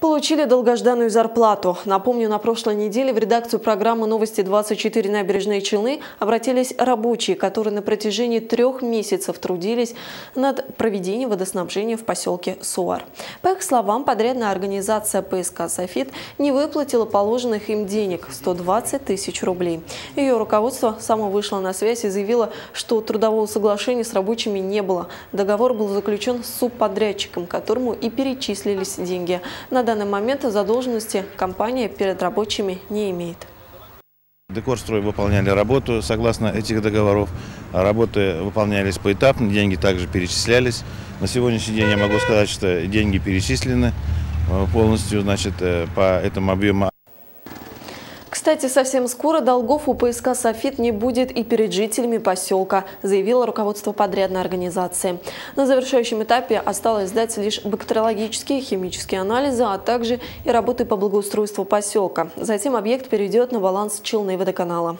Получили долгожданную зарплату. Напомню, на прошлой неделе в редакцию программы «Новости 24. Набережные Челны» обратились рабочие, которые на протяжении трех месяцев трудились над проведением водоснабжения в поселке Суар. По их словам, подрядная организация ПСК «Софит» не выплатила положенных им денег – 120 тысяч рублей. Ее руководство само вышло на связь и заявило, что трудового соглашения с рабочими не было. Договор был заключен с субподрядчиком, которому и перечислились деньги. На данный момент задолженности компания перед рабочими не имеет. Декорстрой выполняли работу согласно этих договоров. Работы выполнялись поэтапно, деньги также перечислялись. На сегодняшний день я могу сказать, что деньги перечислены э, полностью значит, э, по этому объему. Кстати, совсем скоро долгов у ПСК «Софит» не будет и перед жителями поселка, заявило руководство подрядной организации. На завершающем этапе осталось сдать лишь бактериологические химические анализы, а также и работы по благоустройству поселка. Затем объект перейдет на баланс Челны водоканала.